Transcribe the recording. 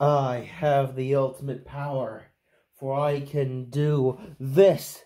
I have the ultimate power, for I can do this.